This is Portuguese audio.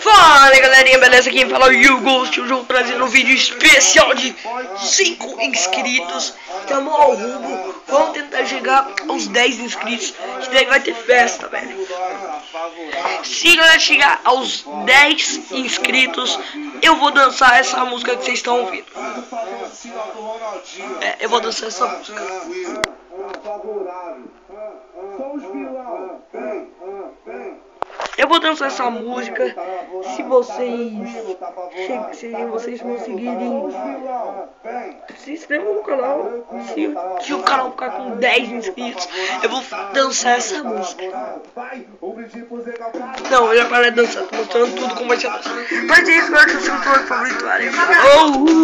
Fala galerinha, beleza? Quem fala é o YouGhost, hoje trazendo um vídeo especial de 5 inscritos. Estamos ao rumo, vamos tentar chegar aos 10 inscritos Que daí vai ter festa, velho. Se galera chegar aos 10 inscritos Eu vou dançar essa música que vocês estão ouvindo. É, Eu vou dançar essa música Eu vou dançar essa música. Se vocês. Se vocês conseguirem. Se inscrevam no canal. Se, se o canal ficar com 10 inscritos, eu vou dançar essa música. Não, eu já parei de dançar. Tô mostrando tudo como vai ser. Mas é isso, eu acho que o seu favorito. Valeu.